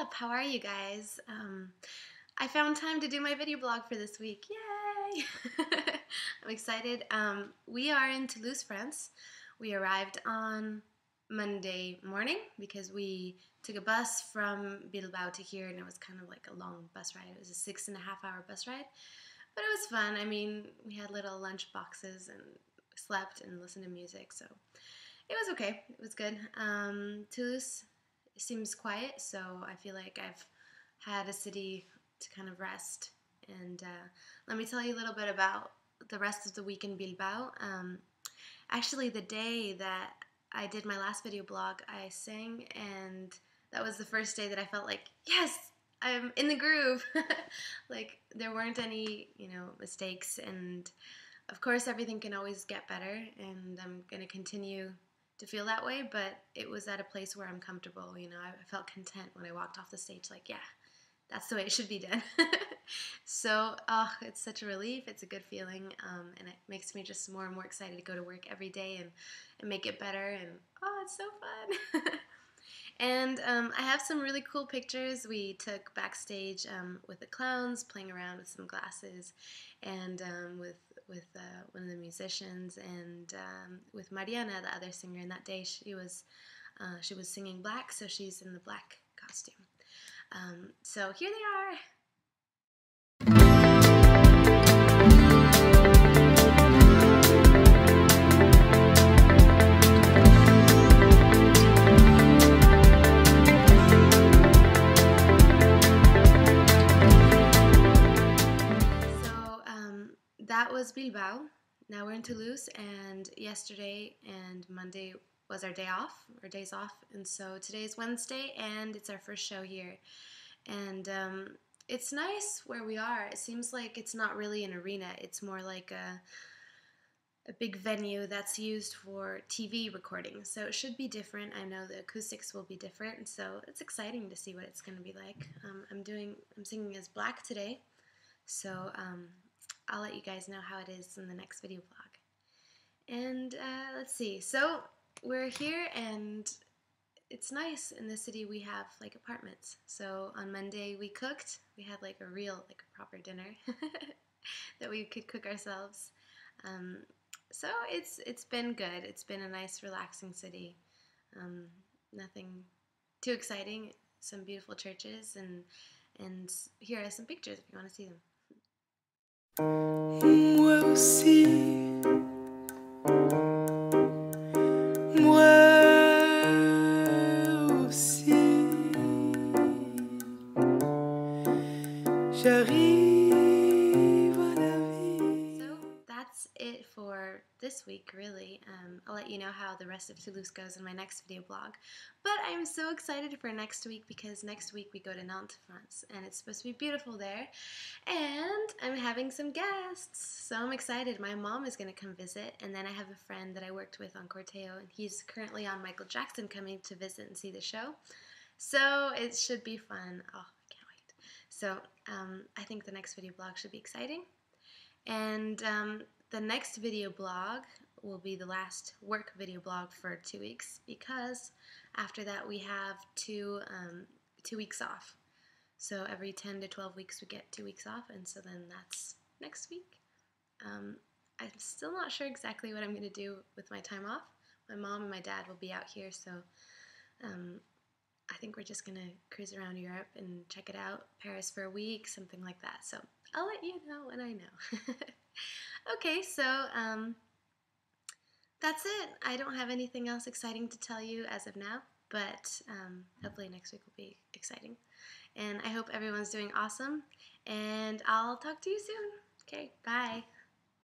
up? How are you guys? Um, I found time to do my video blog for this week. Yay! I'm excited. Um, we are in Toulouse, France. We arrived on Monday morning because we took a bus from Bilbao to here and it was kind of like a long bus ride. It was a six and a half hour bus ride. But it was fun. I mean, we had little lunch boxes and slept and listened to music, so it was okay. It was good. Um, Toulouse seems quiet, so I feel like I've had a city to kind of rest. And uh, let me tell you a little bit about the rest of the week in Bilbao. Um, actually, the day that I did my last video blog, I sang, and that was the first day that I felt like, yes, I'm in the groove. like there weren't any, you know, mistakes, and of course, everything can always get better, and I'm gonna continue to feel that way, but it was at a place where I'm comfortable. You know, I felt content when I walked off the stage, like, yeah, that's the way it should be done. so, oh, it's such a relief. It's a good feeling, um, and it makes me just more and more excited to go to work every day and, and make it better. And oh, it's so fun. and um, I have some really cool pictures we took backstage um, with the clowns, playing around with some glasses, and um, with with uh, one of the musicians and um, with Mariana, the other singer. And that day she was uh, she was singing black, so she's in the black costume. Um, so here they are. That was Bilbao. Now we're in Toulouse, and yesterday and Monday was our day off, our days off, and so today is Wednesday, and it's our first show here. And um, it's nice where we are. It seems like it's not really an arena, it's more like a a big venue that's used for TV recording. So it should be different. I know the acoustics will be different, so it's exciting to see what it's going to be like. Um, I'm doing, I'm singing as Black today, so um, I'll let you guys know how it is in the next video vlog. And uh, let's see, so we're here and it's nice in the city we have like apartments. So on Monday we cooked, we had like a real, like a proper dinner that we could cook ourselves. Um, so it's it's been good. It's been a nice, relaxing city. Um, nothing too exciting. Some beautiful churches and and here are some pictures if you want to see them. Moi aussi. Moi aussi. J'arrive this week, really. Um, I'll let you know how the rest of Toulouse goes in my next video blog. But I'm so excited for next week because next week we go to Nantes, France, and it's supposed to be beautiful there. And I'm having some guests, so I'm excited. My mom is going to come visit, and then I have a friend that I worked with on Corteo, and he's currently on Michael Jackson coming to visit and see the show. So it should be fun. Oh, I can't wait. So um, I think the next video blog should be exciting. And um, the next video blog will be the last work video blog for two weeks because after that we have two um, two weeks off. So every 10 to 12 weeks we get two weeks off, and so then that's next week. Um, I'm still not sure exactly what I'm going to do with my time off. My mom and my dad will be out here, so um, I think we're just to cruise around Europe and check it out. Paris for a week, something like that. So I'll let you know when I know. Okay, so um, that's it. I don't have anything else exciting to tell you as of now, but um, hopefully next week will be exciting. And I hope everyone's doing awesome, and I'll talk to you soon. Okay, bye.